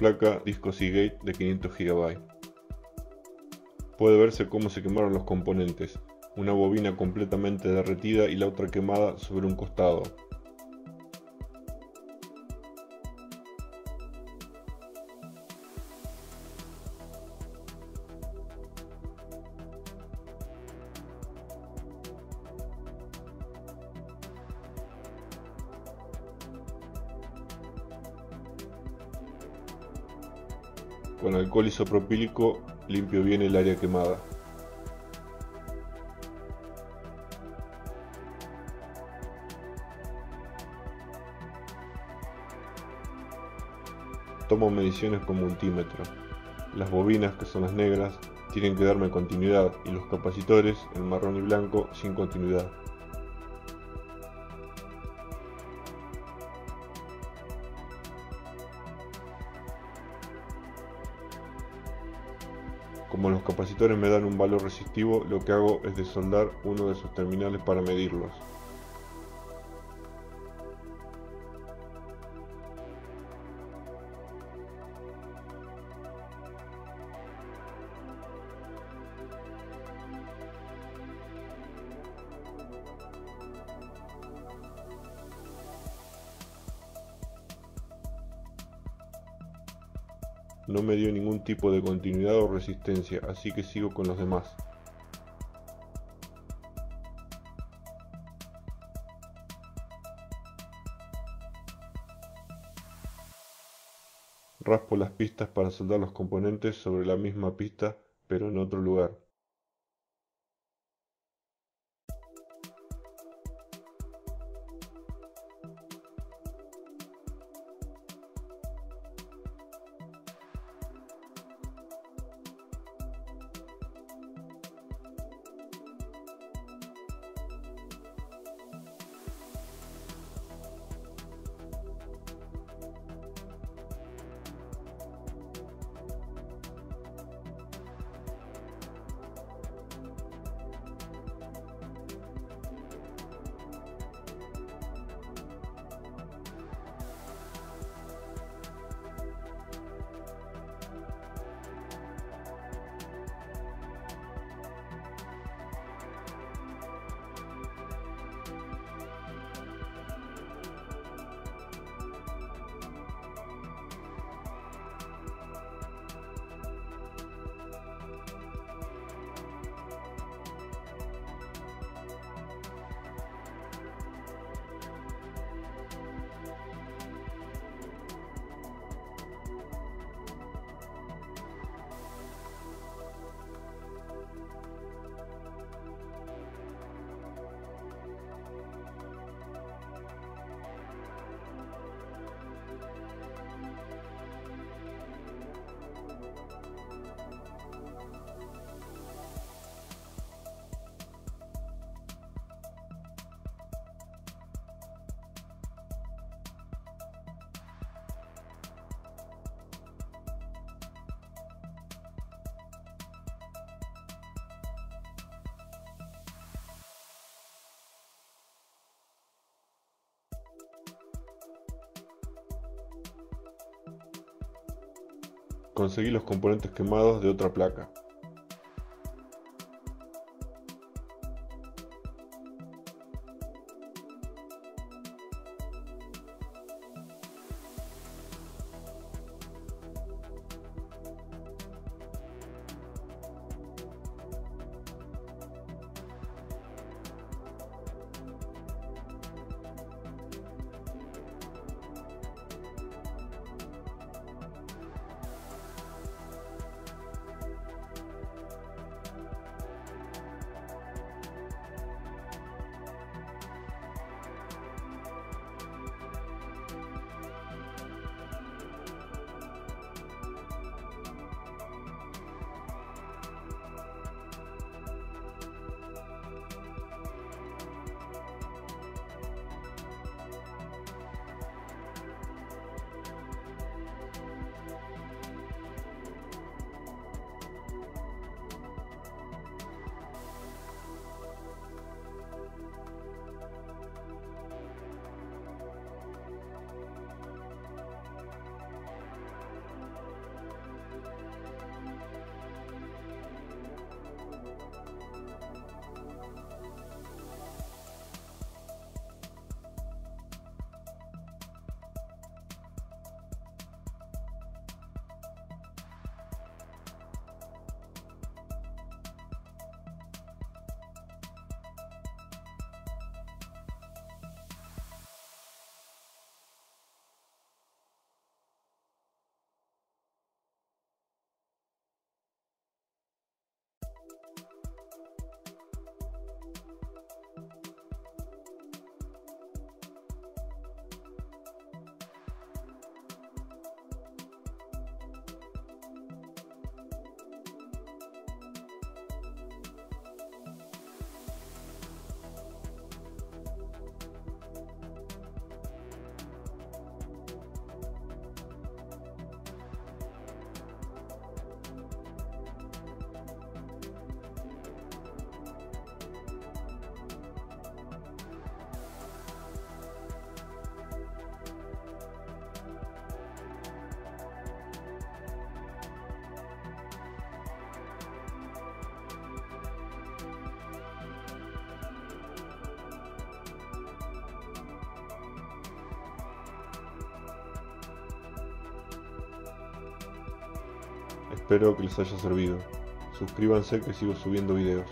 placa disco Seagate de 500 GB. Puede verse cómo se quemaron los componentes, una bobina completamente derretida y la otra quemada sobre un costado. Con alcohol isopropílico limpio bien el área quemada. Tomo mediciones con multímetro. Las bobinas, que son las negras, tienen que darme continuidad y los capacitores, el marrón y blanco, sin continuidad. Como los capacitores me dan un valor resistivo, lo que hago es desoldar uno de sus terminales para medirlos. No me dio ningún tipo de continuidad o resistencia, así que sigo con los demás. Raspo las pistas para soldar los componentes sobre la misma pista, pero en otro lugar. Conseguí los componentes quemados de otra placa. Espero que les haya servido. Suscríbanse que sigo subiendo videos.